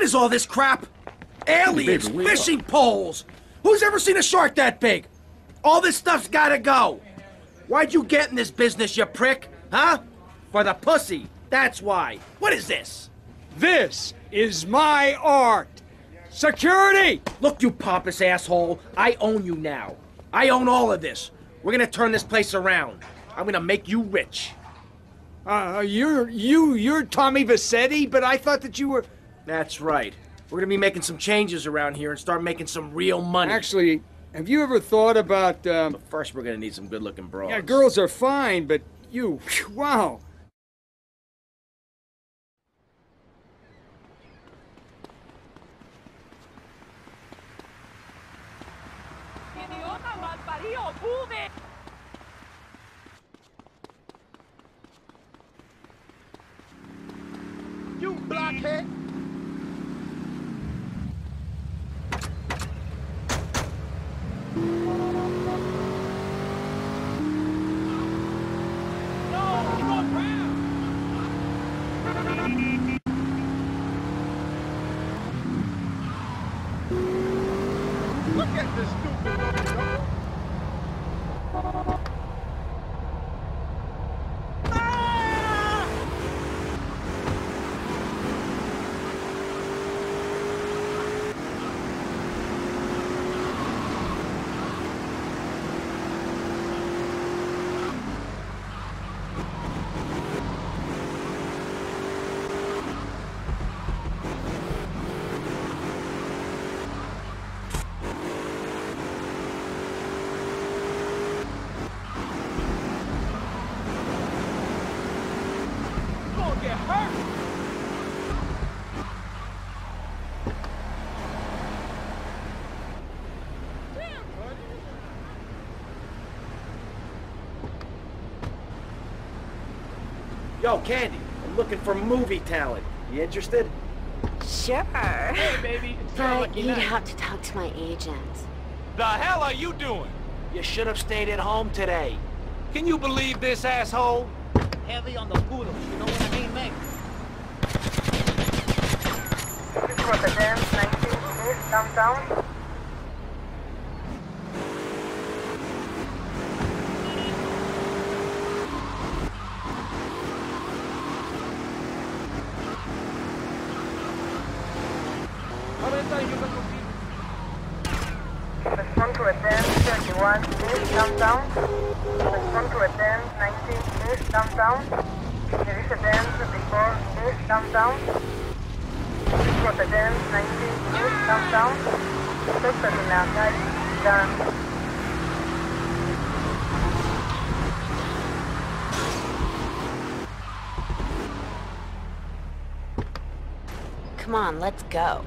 What is all this crap? Aliens, Baby, up. fishing poles. Who's ever seen a shark that big? All this stuff's gotta go. Why'd you get in this business, you prick? Huh? For the pussy. That's why. What is this? This is my art. Security! Look, you pompous asshole. I own you now. I own all of this. We're gonna turn this place around. I'm gonna make you rich. Uh, you're you you're Tommy Vercetti, but I thought that you were That's right. We're gonna be making some changes around here and start making some real money. actually. Have you ever thought about? Um, First, we're gonna need some good-looking broads. yeah, girls are fine, but you, wow. ¡Idiota malparido! ¡Move! You blockhead! No! You're going round! Look at this stupid little dog. You're gonna get hurt! Yo, Candy, I'm looking for movie talent. You interested? Sure. Hey, baby! It's But you'd have to talk to my agent. The hell are you doing? You should have stayed at home today. Can you believe this asshole? Heavy on the kudos, you know what I mean, man? downtown. Respond to attend 31 East downtown. Respond to attend 19 East downtown. There is before downtown. Respond to attend 19 East downtown. Stop setting outside. Done. Come on, let's go.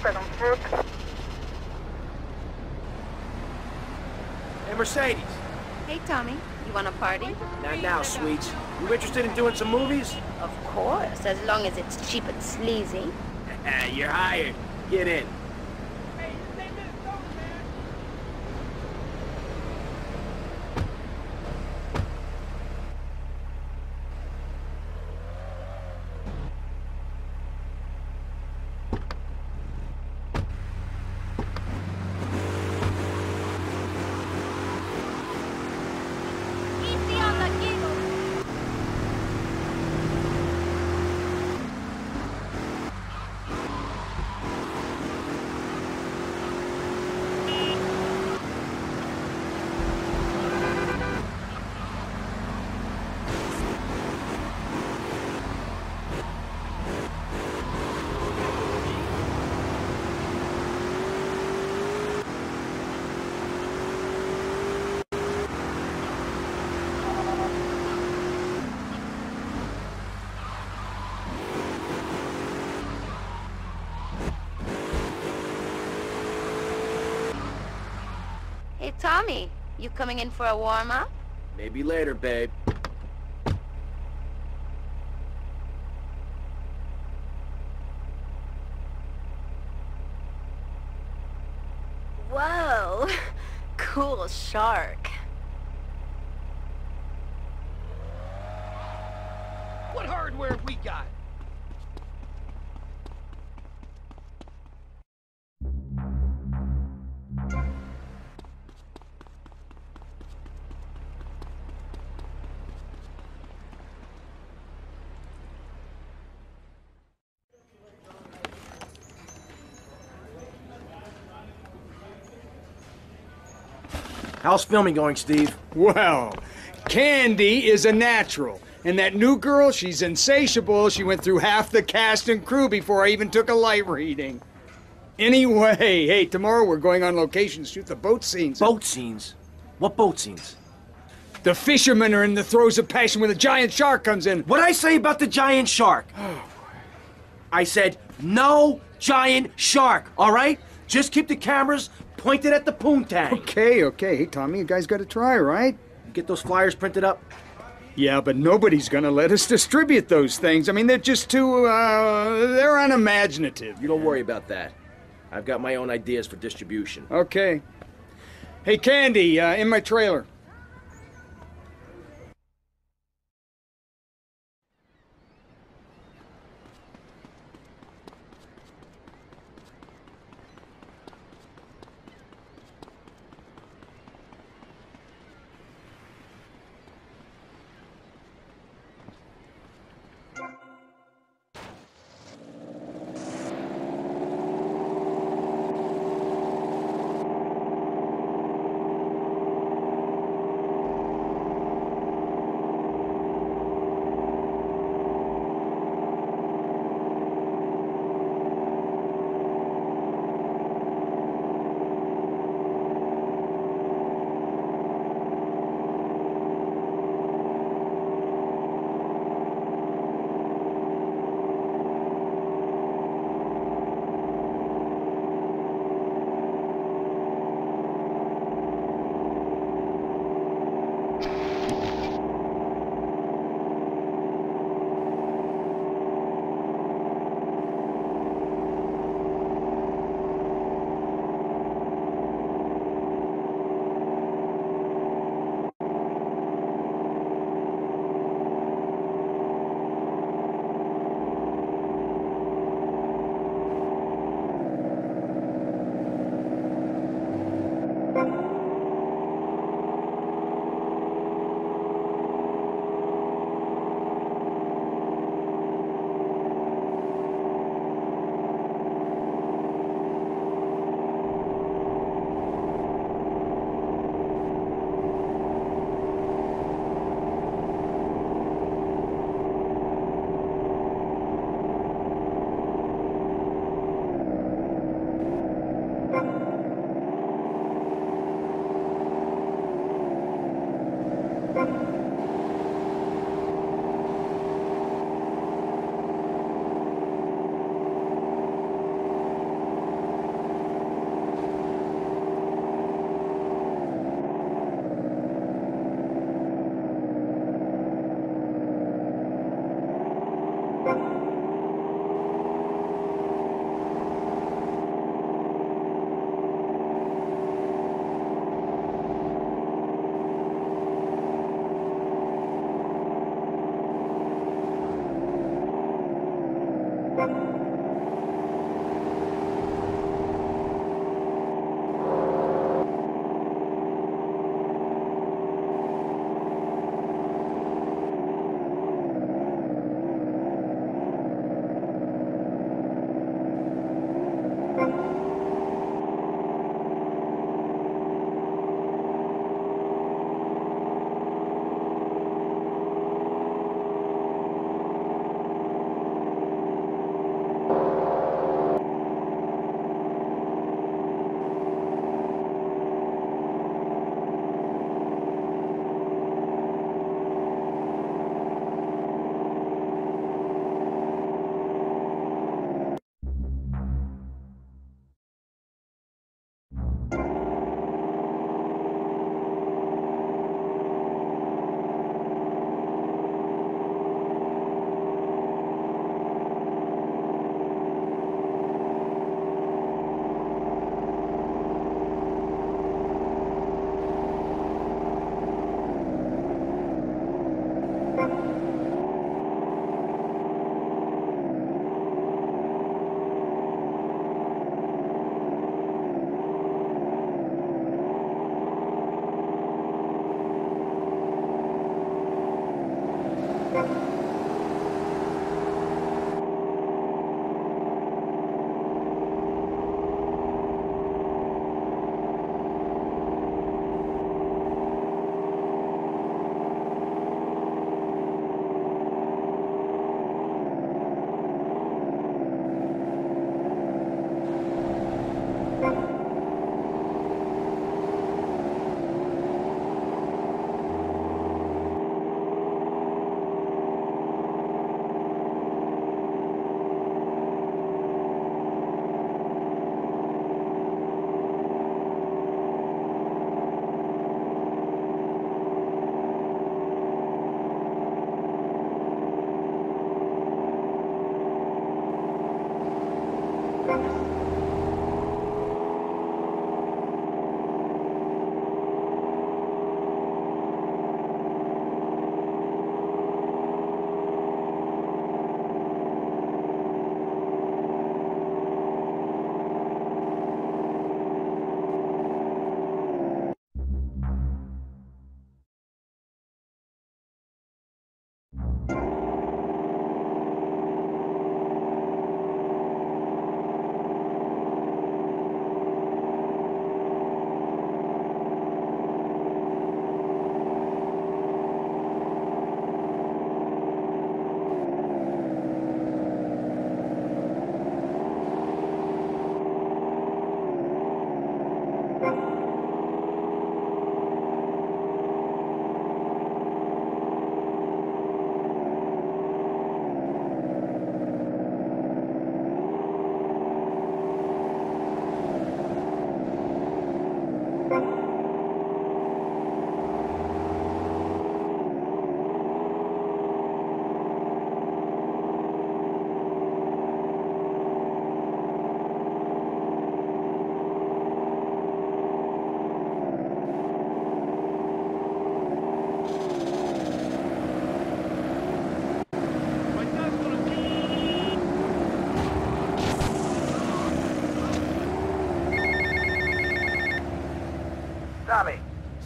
Suspect on. Hey, Mercedes. Hey, Tommy. You want a party? Not now, sweets. You interested in doing some movies? Of course, as long as it's cheap and sleazy. You're hired. Get in. Hey, stay Minnesota, man! Easy on the giggle. Tommy, you coming in for a warm-up? Maybe later, babe. Whoa. Cool shark. What hardware have we got? How's filming going, Steve? Well, Candy is a natural. And that new girl, she's insatiable. She went through half the cast and crew before I even took a light reading. Anyway, hey, tomorrow we're going on location to shoot the boat scenes. Boat scenes? What boat scenes? The fishermen are in the throes of passion when the giant shark comes in. What'd I say about the giant shark? Oh, I said, no giant shark, all right? Just keep the cameras pointed at the poontang. Okay, okay. Hey, Tommy, you guys gotta try, right? Get those flyers printed up? Yeah, but nobody's gonna let us distribute those things. I mean, they're just too, uh, they're unimaginative. You don't worry about that. I've got my own ideas for distribution. Okay. Hey, Candy, uh, in my trailer.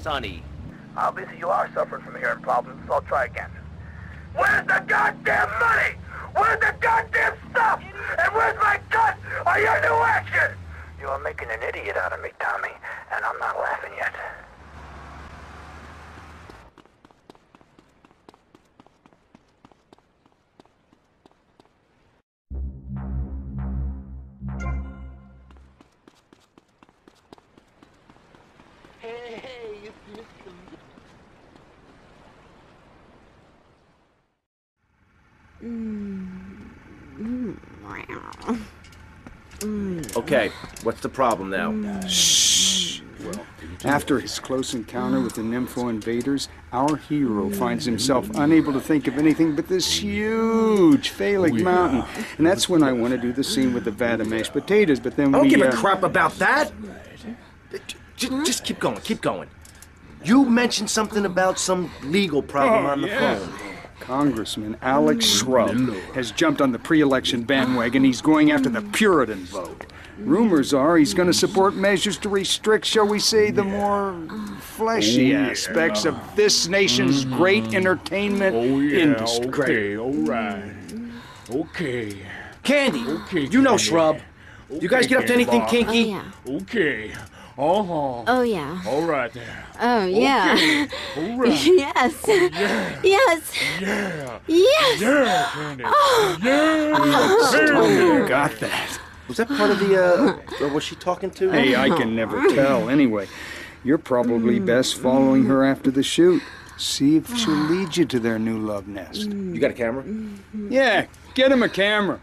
Tommy, Sonny. obviously you are suffering from hearing problems, so I'll try again. Where's the goddamn money? Where's the goddamn stuff? And where's my cut on your new action? You are making an idiot out of me, Tommy, and I'm not laughing yet. Okay, what's the problem now? Shh. After his close encounter with the Nympho invaders, our hero finds himself unable to think of anything but this huge phallic mountain. And that's when I want to do the scene with the vat of mashed potatoes, but then I don't we... give a uh, crap about that. Just, just keep going, keep going. You mentioned something about some legal problem oh, on the phone. Congressman Alex hmm. Shrub has jumped on the pre-election bandwagon. He's going after the Puritan vote. Rumors are he's going to support measures to restrict, shall we say, the more fleshy oh, aspects of this nation's mm-hmm. great entertainment oh, industry. Okay, all right. Okay. Candy, Okay, you know Candy. Shrub. You guys get up to anything Oh, kinky? yeah. Okay. Uh-huh. Oh, yeah. All right there. Oh, yeah. All right. yes. Yes. Yeah. Yes. Yeah, Candy. Oh. Yeah. You got that. Was that part of the, uh, or was she talking to? Hey, I can never tell. Anyway, you're probably best following her after the shoot. See if she'll lead you to their new love nest. You got a camera? Yeah, get him a camera.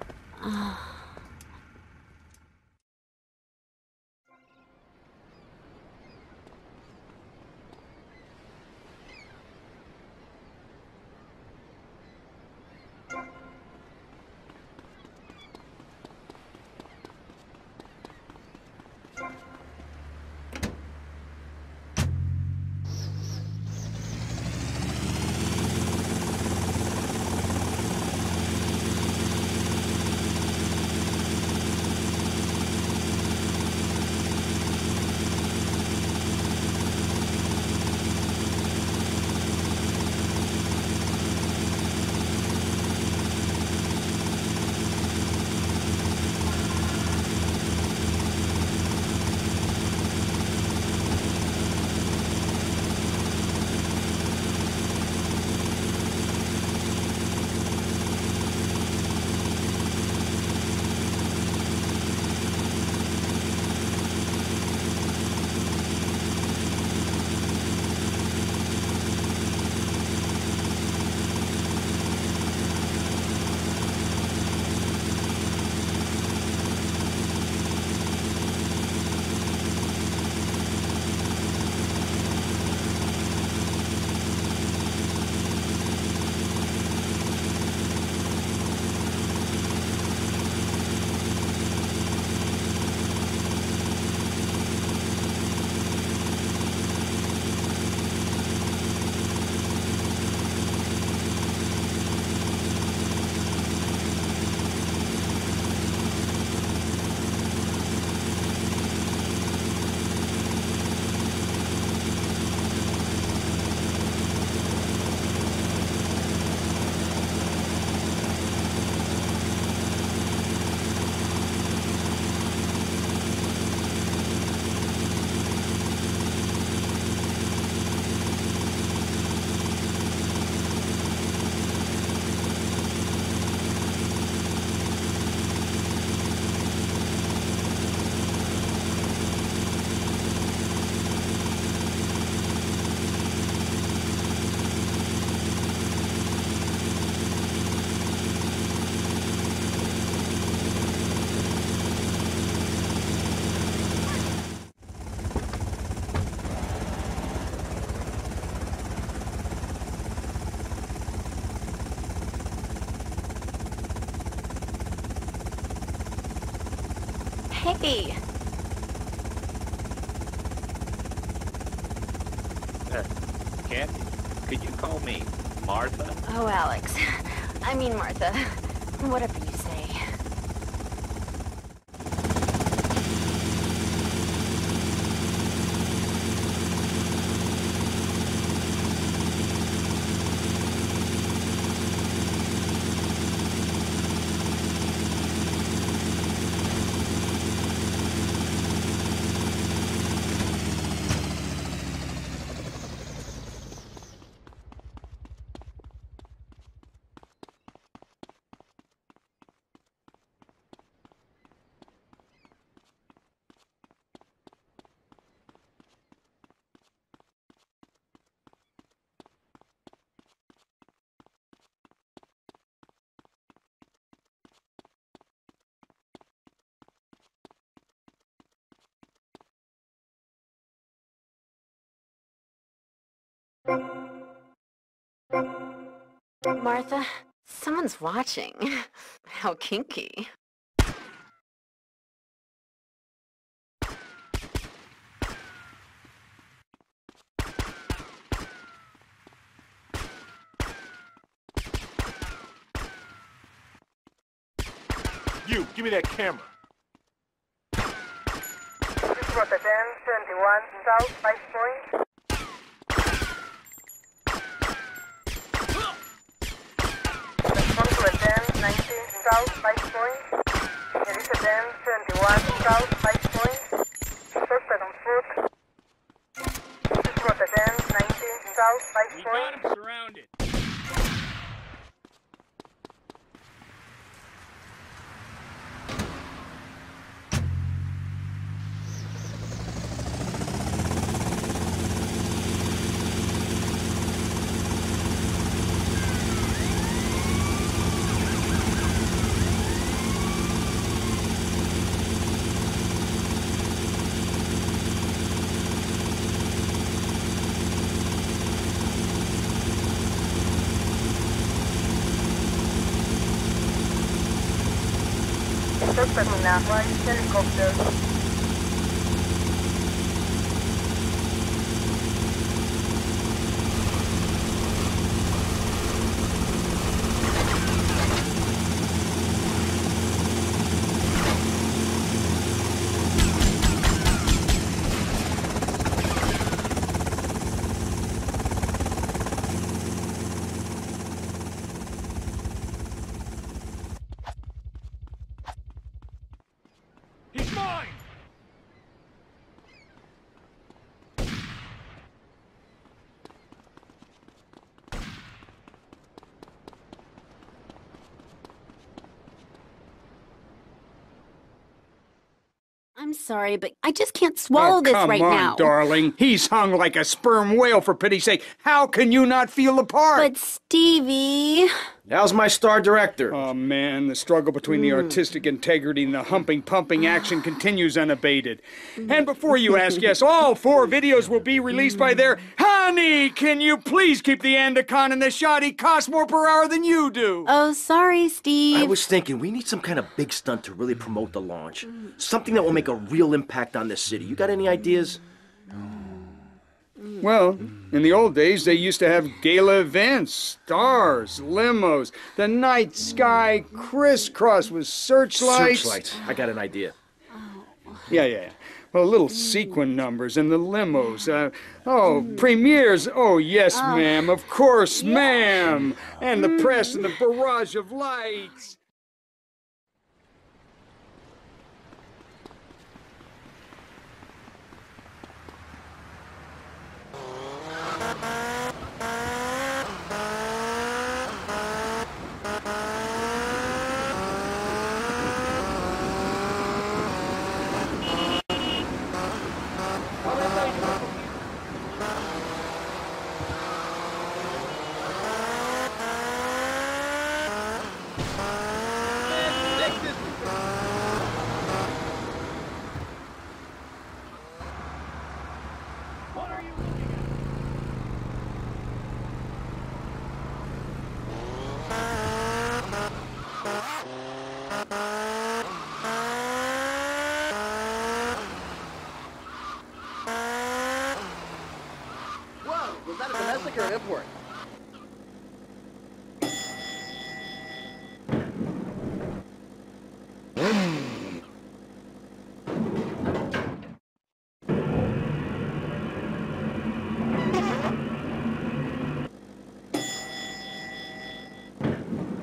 Hey. Uh, Kathy, could you call me Martha? Oh, Alex. I mean, Martha. Whatever you say. Martha, someone's watching. How kinky. You, give me that camera. This is Rota 10, 71, South, 5 point. 19 South Five Point, Elizabeth 21 South Five Point, suspect on foot, Rotterdam 19 South Five Point. We got him surrounded. Suspect on that one, helicopter. He's mine! I'm sorry, but I just can't oh, swallow oh, this come right on, now. darling. He's hung like a sperm whale, for pity's sake. How can you not feel the part? But Stevie, How's my star director? Oh man, the struggle between the hmm. artistic integrity and the humping pumping action continues unabated. And before you ask, yes, all four videos will be released by their honey. Can you please keep the Andacon in the shot? He costs more per hour than you do. oh sorry, Steve. I was thinking we need some kind of big stunt to really promote the launch. Something that will make a real impact on this city. You got any ideas? Well, in the old days, they used to have gala events, stars, limos, the night sky crisscrossed with searchlights. Searchlights. I got an idea. Yeah, yeah. yeah. Well, little sequin numbers and the limos. Uh, oh, premieres. Oh, yes, ma'am. Of course, ma'am. And the press and the barrage of lights. What are you looking at? for it.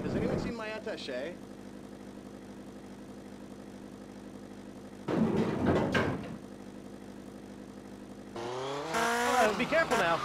Has anyone my? Uh, be careful now.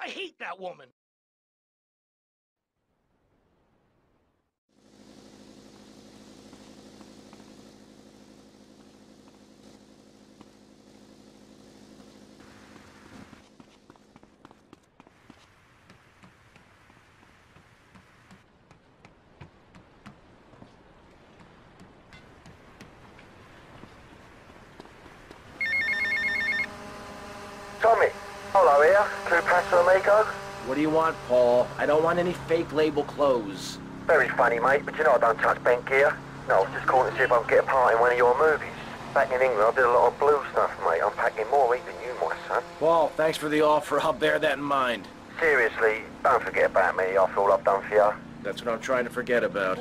I hate that woman! Tommy, hello here. Two Paso Amigo. What do you want, Paul? I don't want any fake label clothes. Very funny, mate, but you know I don't touch bank gear. No, I was just calling to see if I can get a part in one of your movies. Back in England, I did a lot of blue stuff, mate. I'm packing more ink than you, my son. Paul, thanks for the offer. I'll bear that in mind. Seriously, don't forget about me after all I've done for you. That's what I'm trying to forget about.